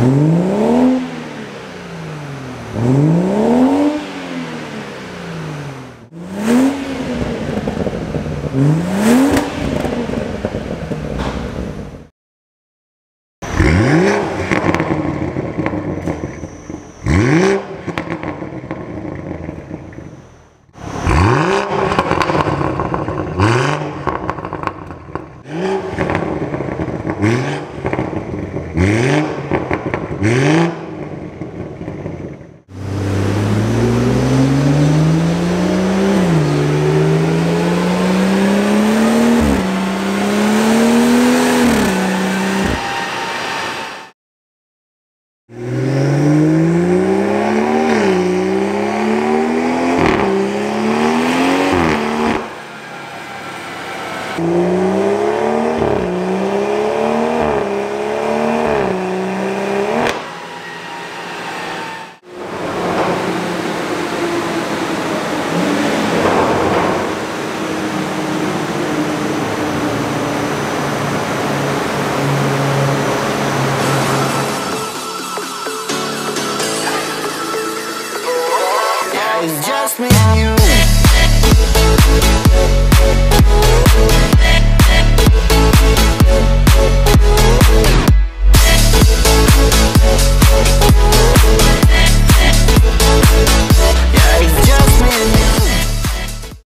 Mm-hmm. Me and you